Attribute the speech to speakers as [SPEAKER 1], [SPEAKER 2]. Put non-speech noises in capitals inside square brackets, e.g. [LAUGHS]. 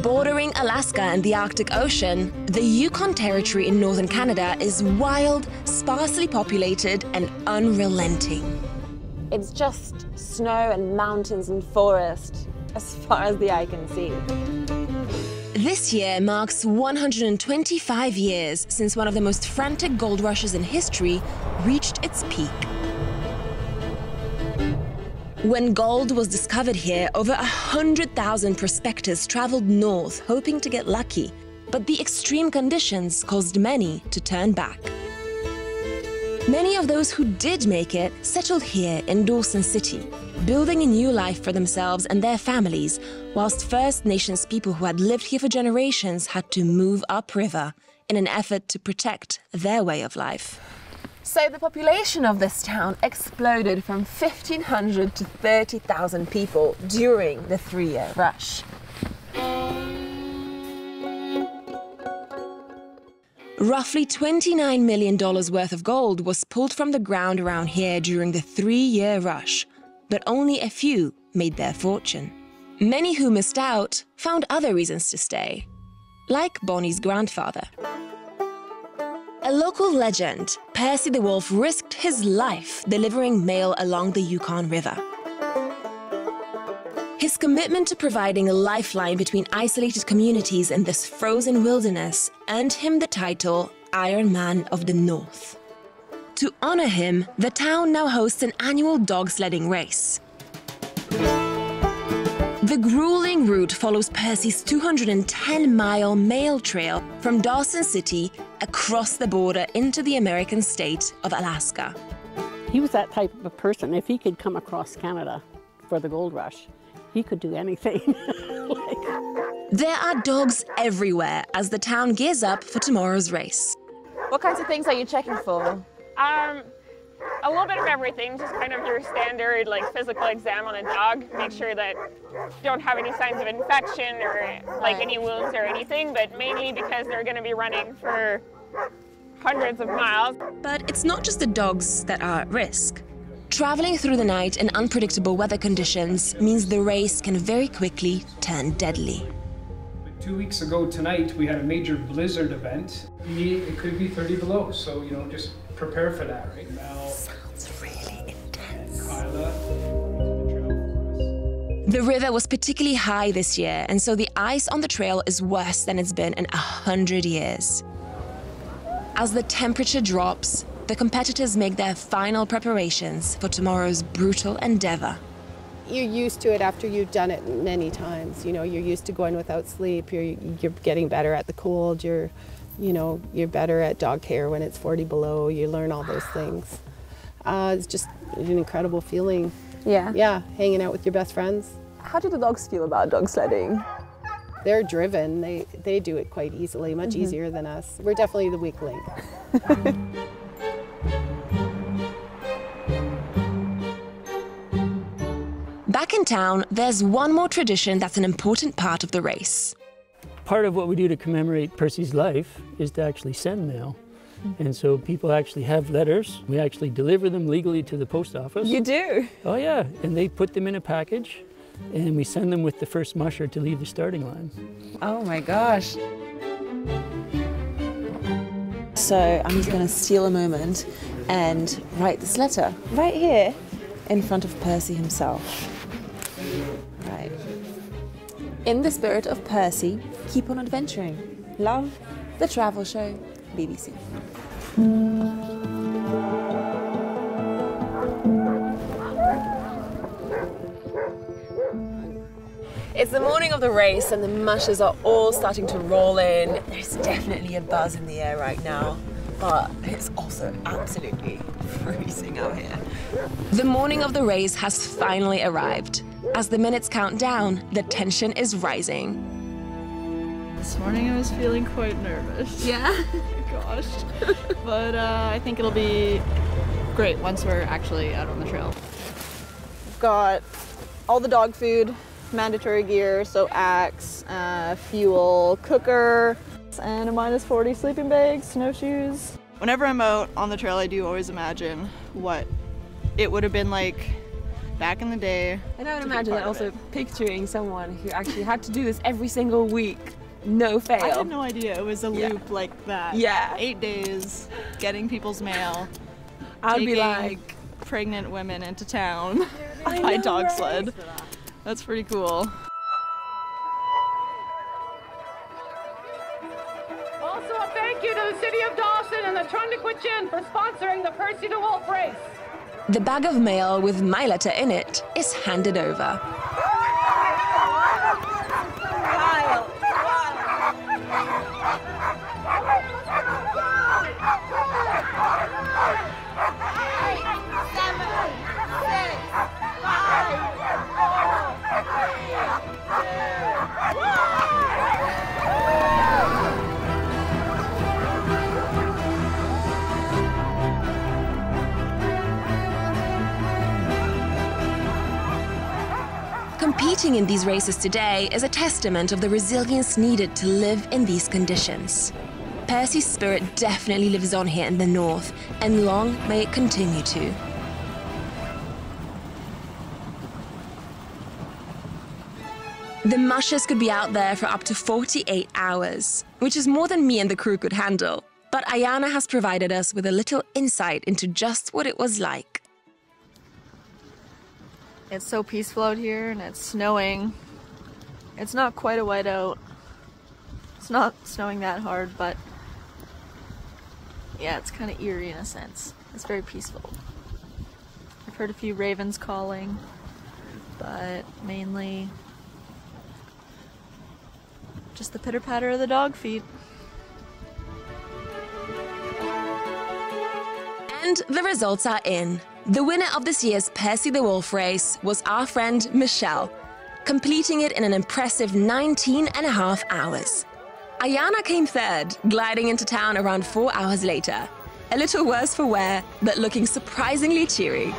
[SPEAKER 1] Bordering Alaska and the Arctic Ocean, the Yukon Territory in northern Canada is wild, sparsely populated, and unrelenting.
[SPEAKER 2] It's just snow and mountains and forest as far as the eye can see.
[SPEAKER 1] This year marks 125 years since one of the most frantic gold rushes in history reached its peak. When gold was discovered here, over 100,000 prospectors traveled north hoping to get lucky, but the extreme conditions caused many to turn back. Many of those who did make it settled here in Dawson City, building a new life for themselves and their families, whilst First Nations people who had lived here for generations had to move upriver in an effort to protect their way of life.
[SPEAKER 2] So the population of this town exploded from 1,500 to 30,000 people during the three-year rush.
[SPEAKER 1] Roughly $29 million worth of gold was pulled from the ground around here during the three-year rush, but only a few made their fortune. Many who missed out found other reasons to stay, like Bonnie's grandfather. A local legend, Percy DeWolfe risked his life delivering mail along the Yukon River. His commitment to providing a lifeline between isolated communities in this frozen wilderness earned him the title Iron Man of the North. To honor him, the town now hosts an annual dog sledding race. The grueling route follows Percy's 210 mile mail trail from Dawson City across the border into the American state of Alaska.
[SPEAKER 3] He was that type of a person. If he could come across Canada for the gold rush, he could do anything. like... [LAUGHS]
[SPEAKER 1] There are dogs everywhere as the town gears up for tomorrow's race.
[SPEAKER 2] What kinds of things are you checking for?
[SPEAKER 4] Um, a little bit of everything, just kind of your standard like physical exam on a dog. Make sure that you don't have any signs of infection or like any wounds or anything, but mainly because they're going to be running for hundreds of miles.
[SPEAKER 1] But it's not just the dogs that are at risk. Traveling through the night in unpredictable weather conditions means the race can very quickly turn deadly.
[SPEAKER 5] Two weeks ago tonight, we had a major blizzard event. It could be 30 below, so you know, just prepare for that right now.
[SPEAKER 1] Sounds really intense.
[SPEAKER 5] Kyla.
[SPEAKER 1] The river was particularly high this year, and so the ice on the trail is worse than it's been in a hundred years. As the temperature drops, the competitors make their final preparations for tomorrow's brutal endeavor.
[SPEAKER 6] You're used to it after you've done it many times. You know, you're used to going without sleep. You're you're getting better at the cold. You're, you know, you're better at dog care when it's 40 below. You learn all those things. Uh, it's just an incredible feeling.
[SPEAKER 2] Yeah.
[SPEAKER 6] Yeah, hanging out with your best friends.
[SPEAKER 2] How do the dogs feel about dog sledding?
[SPEAKER 6] They're driven. They they do it quite easily, much mm-hmm. easier than us. We're definitely the weak link. [LAUGHS]
[SPEAKER 1] Back in town, there's one more tradition that's an important part of the race.
[SPEAKER 3] Part of what we do to commemorate Percy's life is to actually send mail. Mm-hmm. And so people actually have letters. We actually deliver them legally to the post office.
[SPEAKER 2] You do?
[SPEAKER 3] Oh, yeah. And they put them in a package and we send them with the first musher to leave the starting line.
[SPEAKER 2] Oh my gosh. So I'm just going to steal a moment and write this letter right here in front of Percy himself. In the spirit of Percy, keep on adventuring. Love, The Travel Show, BBC. It's the morning of the race and the mushers are all starting to roll in. There's definitely a buzz in the air right now, but it's also absolutely freezing out here.
[SPEAKER 1] The morning of the race has finally arrived. As the minutes count down, the tension is rising.
[SPEAKER 7] This morning I was feeling quite nervous.
[SPEAKER 2] Yeah? [LAUGHS]
[SPEAKER 7] Gosh. but uh, I think it'll be great once we're actually out on the trail.
[SPEAKER 8] We've got all the dog food, mandatory gear, so axe, uh, fuel, cooker, and a minus 40 sleeping bag, snowshoes.
[SPEAKER 7] Whenever I'm out on the trail, I do always imagine what it would have been like back in the day.
[SPEAKER 2] And I would imagine that also picturing someone who actually had to do this every single week, no fail.
[SPEAKER 7] I had no idea it was a
[SPEAKER 2] Yeah.
[SPEAKER 7] loop like that.
[SPEAKER 2] Yeah.
[SPEAKER 7] Eight days, getting people's mail.
[SPEAKER 2] I would be
[SPEAKER 7] taking
[SPEAKER 2] like,
[SPEAKER 7] pregnant women into town
[SPEAKER 2] I
[SPEAKER 7] by
[SPEAKER 2] know,
[SPEAKER 7] dog
[SPEAKER 2] right?
[SPEAKER 7] sled. That's pretty cool.
[SPEAKER 9] The
[SPEAKER 1] bag of mail with my letter in it is handed over. Competing in these races today is a testament of the resilience needed to live in these conditions. Percy's spirit definitely lives on here in the north, and long may it continue to. The mushers could be out there for up to 48 hours, which is more than me and the crew could handle. But Ayana has provided us with a little insight into just what it was like.
[SPEAKER 7] It's so peaceful out here and it's snowing. It's not quite a whiteout. It's not snowing that hard, but yeah, it's kind of eerie in a sense. It's very peaceful. I've heard a few ravens calling, but mainly just the pitter patter of the dog feet.
[SPEAKER 1] And the results are in. The winner of this year's Percy DeWolfe race was our friend Michelle, completing it in an impressive 19 and a half hours. Ayana came third, gliding into town around four hours later. A little worse for wear, but looking surprisingly cheery.